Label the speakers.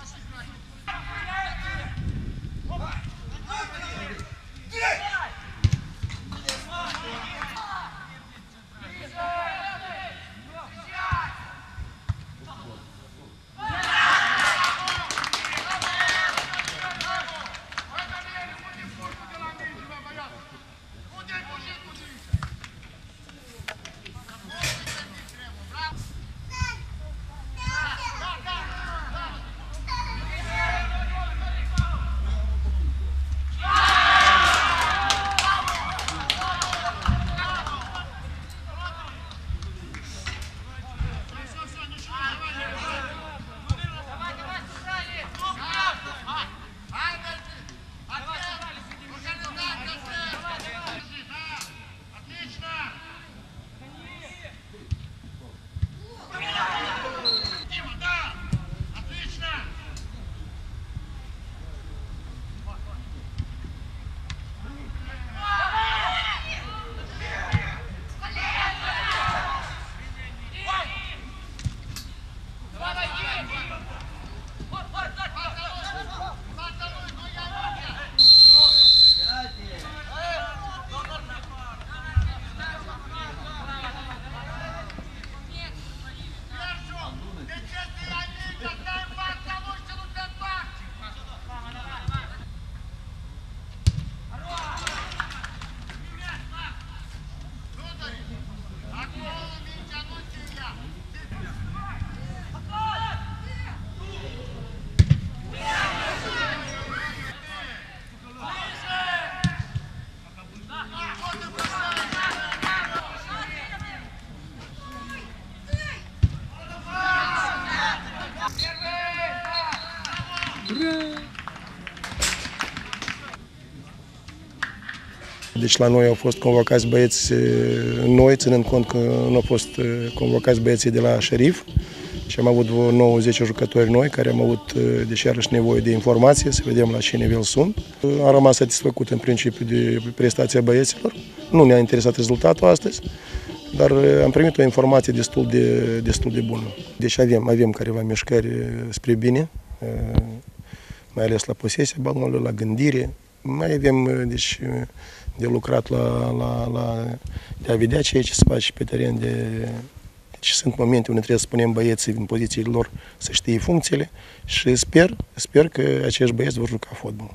Speaker 1: Thomas is not. Deci la noi au fost convocați băieți noi, ținând cont că nu au fost convocați băieții de la șerif și am avut vreo 9-10 jucători noi care am avut, deși iarăși nevoie de informație, să vedem la ce nivel sunt. Am rămas satisfăcut în principiu de prestația băieților. Nu ne-a interesat rezultatul astăzi, dar am primit o informație destul de, destul de bună. Deci avem, avem careva mișcări spre bine, mai ales la posesia balonului, la gândire. Mai avem, deci, de lucrat la, la, la de a vedea ceea ce se face pe teren de deci sunt momente unde trebuie să punem băieții în pozițiile lor să știe funcțiile și sper, sper că acești băieți vor juca fotbal.